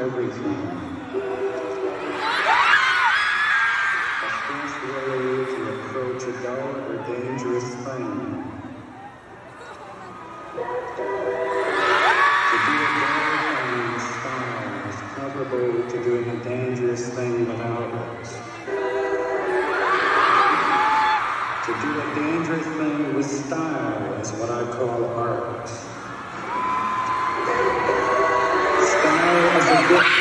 everything. Dangerous thing. To do a style is comparable to doing a dangerous thing without it. To do a dangerous thing with style is what I call art. Style is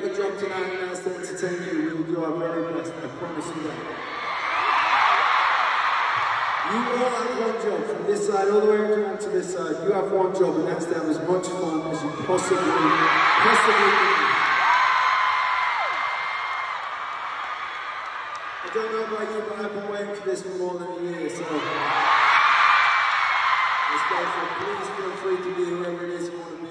have a job tonight, and that's to entertain you. We will do our very best. I promise you that. You all have one job from this side all the way around to this side. You have one job, and that's to have as much fun as you possibly, possibly can. I don't know about you, but I've been waiting for this for more than a year, so. Let's go for it. Please feel free to be whoever it is you want to be